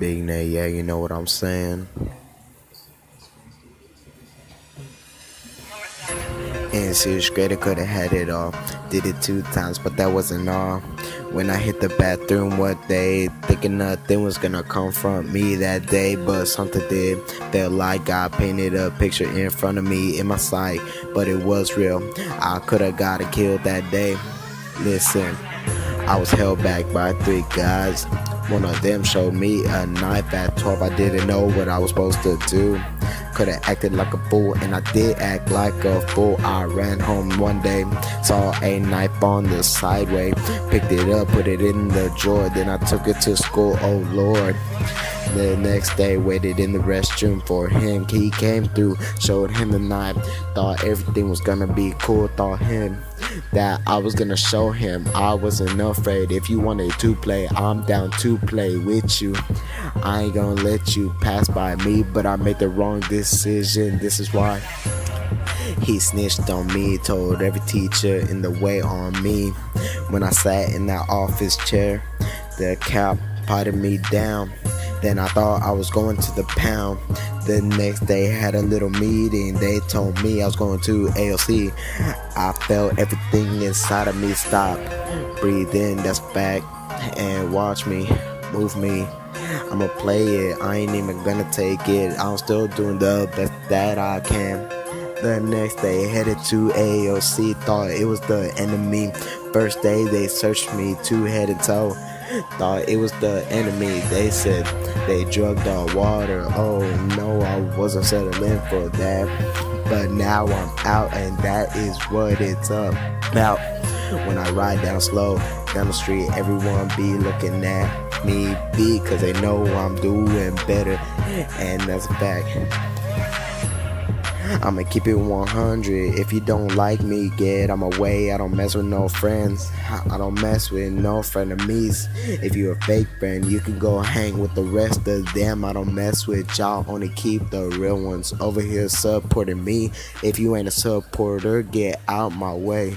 Big Nate, yeah, you know what I'm saying. In sixth grade, I could've had it all. Did it two times, but that wasn't all. When I hit the bathroom one day, thinking nothing was gonna come from me that day, but something did. That light God painted a picture in front of me in my sight, but it was real. I could've got it killed that day. Listen, I was held back by three guys. One of them showed me a knife at 12. I didn't know what I was supposed to do. Could've acted like a fool, and I did act like a fool. I ran home one day, saw a knife on the sideway, picked it up, put it in the drawer, then I took it to school. Oh Lord. The next day, waited in the restroom for him. He came through, showed him the knife. Thought everything was gonna be cool. Thought him that I was gonna show him I wasn't afraid. If you wanted to play, I'm down to play with you. I ain't gonna let you pass by me, but I made the wrong decision. This is why. He snitched on me, told every teacher in the way on me. When I sat in that office chair, the cap potted me down. Then I thought I was going to the pound. The next day had a little meeting. They told me I was going to AOC. I felt everything inside of me stop. Breathe in, that's back, And watch me, move me. I'ma play it. I ain't even gonna take it. I'm still doing the best that I can. The next day headed to AOC. Thought it was the enemy. First day they searched me to head and toe. Thought it was the enemy. They said they drugged our water. Oh no, I wasn't settling for that. But now I'm out, and that is what it's about. When I ride down slow down the street, everyone be looking at me because they know I'm doing better, and that's a fact. I'ma keep it 100. If you don't like me, get on my way. I don't mess with no friends. I don't mess with no frenemies. If you a fake friend, you can go hang with the rest of them. I don't mess with y'all. Only keep the real ones over here supporting me. If you ain't a supporter, get out my way.